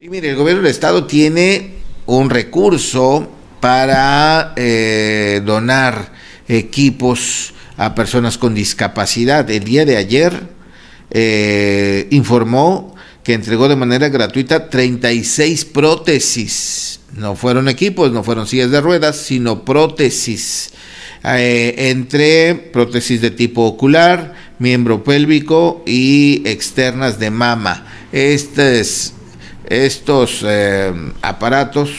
Y mire, el gobierno del estado tiene un recurso para eh, donar equipos a personas con discapacidad. El día de ayer eh, informó que entregó de manera gratuita 36 prótesis. No fueron equipos, no fueron sillas de ruedas, sino prótesis. Eh, entre prótesis de tipo ocular, miembro pélvico y externas de mama. Estos, estos eh, aparatos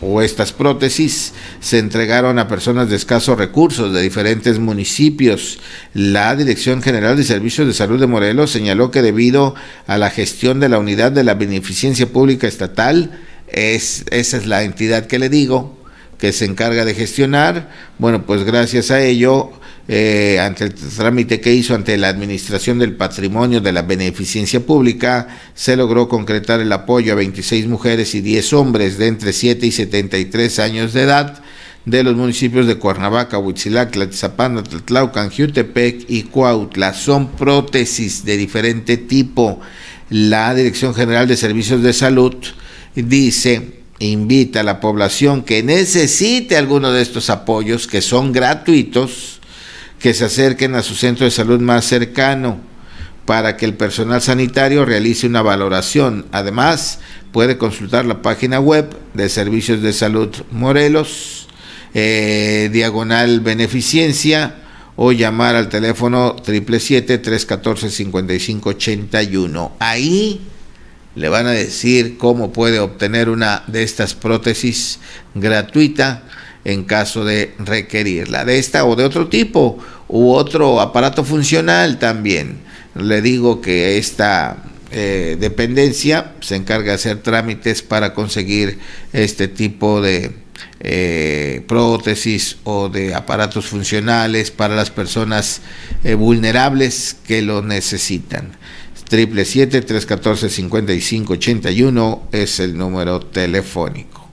o estas prótesis se entregaron a personas de escasos recursos de diferentes municipios. La Dirección General de Servicios de Salud de Morelos señaló que debido a la gestión de la Unidad de la Beneficencia Pública Estatal, es, esa es la entidad que le digo, que se encarga de gestionar, bueno, pues gracias a ello eh, ante el trámite que hizo ante la Administración del Patrimonio de la Beneficencia Pública, se logró concretar el apoyo a 26 mujeres y 10 hombres de entre 7 y 73 años de edad de los municipios de Cuernavaca, Huitzilac, Tlatzapanda, Tlatlaucan, Jutepec y Cuautla. Son prótesis de diferente tipo. La Dirección General de Servicios de Salud dice invita a la población que necesite alguno de estos apoyos que son gratuitos que se acerquen a su centro de salud más cercano para que el personal sanitario realice una valoración. Además, puede consultar la página web de Servicios de Salud Morelos, eh, diagonal beneficencia, o llamar al teléfono 777-314-5581. Ahí le van a decir cómo puede obtener una de estas prótesis gratuita en caso de requerirla, de esta o de otro tipo, u otro aparato funcional también. Le digo que esta eh, dependencia se encarga de hacer trámites para conseguir este tipo de eh, prótesis o de aparatos funcionales para las personas eh, vulnerables que lo necesitan. 777-314-5581 es el número telefónico.